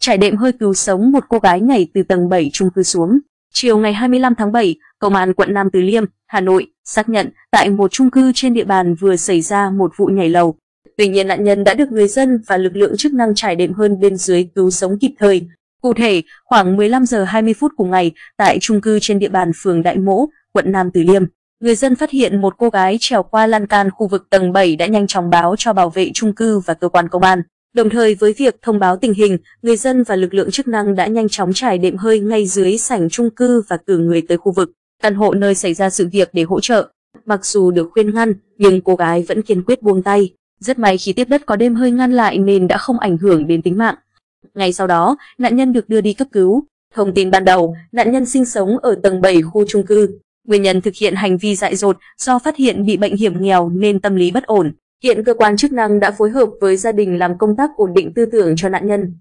trải đệm hơi cứu sống một cô gái nhảy từ tầng 7 chung cư xuống. Chiều ngày 25 tháng 7, Công an quận Nam Từ Liêm, Hà Nội xác nhận tại một chung cư trên địa bàn vừa xảy ra một vụ nhảy lầu. Tuy nhiên nạn nhân đã được người dân và lực lượng chức năng trải đệm hơn bên dưới cứu sống kịp thời. Cụ thể, khoảng 15 giờ 20 phút cùng ngày, tại chung cư trên địa bàn phường Đại Mỗ, quận Nam Từ Liêm, người dân phát hiện một cô gái trèo qua lan can khu vực tầng 7 đã nhanh chóng báo cho bảo vệ chung cư và cơ quan công an. Đồng thời với việc thông báo tình hình, người dân và lực lượng chức năng đã nhanh chóng trải đệm hơi ngay dưới sảnh chung cư và cử người tới khu vực căn hộ nơi xảy ra sự việc để hỗ trợ. Mặc dù được khuyên ngăn, nhưng cô gái vẫn kiên quyết buông tay. Rất may khi tiếp đất có đêm hơi ngăn lại nên đã không ảnh hưởng đến tính mạng. Ngay sau đó, nạn nhân được đưa đi cấp cứu. Thông tin ban đầu, nạn nhân sinh sống ở tầng 7 khu chung cư. Nguyên nhân thực hiện hành vi dại dột do phát hiện bị bệnh hiểm nghèo nên tâm lý bất ổn. Hiện cơ quan chức năng đã phối hợp với gia đình làm công tác ổn định tư tưởng cho nạn nhân.